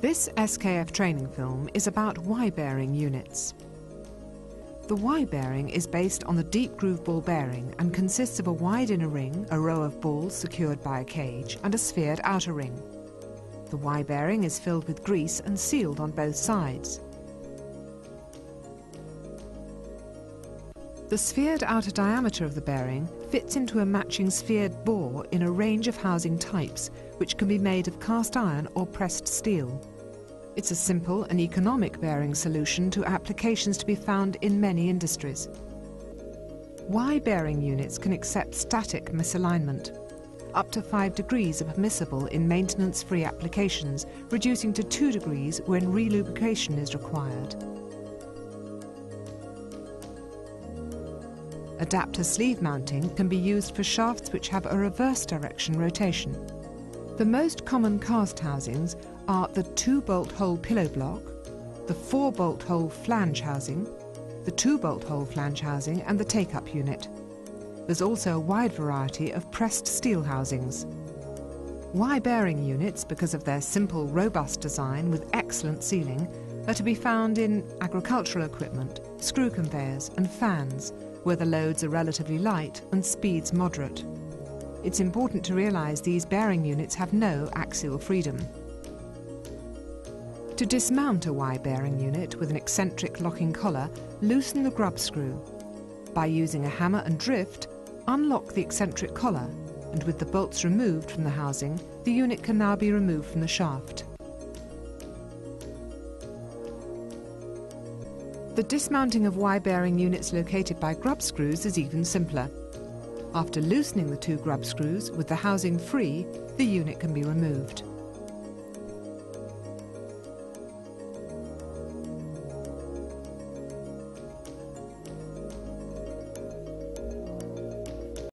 This SKF training film is about Y-bearing units. The Y-bearing is based on the deep groove ball bearing and consists of a wide inner ring, a row of balls secured by a cage, and a sphered outer ring. The Y-bearing is filled with grease and sealed on both sides. The sphered outer diameter of the bearing fits into a matching sphered bore in a range of housing types, which can be made of cast iron or pressed steel. It's a simple and economic bearing solution to applications to be found in many industries. Y bearing units can accept static misalignment. Up to 5 degrees are permissible in maintenance-free applications, reducing to 2 degrees when relubrication is required. Adapter sleeve mounting can be used for shafts which have a reverse direction rotation. The most common cast housings are the two-bolt hole pillow block, the four-bolt hole flange housing, the two-bolt hole flange housing and the take-up unit. There's also a wide variety of pressed steel housings. Y-bearing units, because of their simple, robust design with excellent sealing, are to be found in agricultural equipment, screw conveyors and fans, where the loads are relatively light and speeds moderate. It's important to realise these bearing units have no axial freedom. To dismount a Y-bearing unit with an eccentric locking collar, loosen the grub screw. By using a hammer and drift, unlock the eccentric collar, and with the bolts removed from the housing, the unit can now be removed from the shaft. The dismounting of Y-bearing units located by grub screws is even simpler. After loosening the two grub screws with the housing free, the unit can be removed.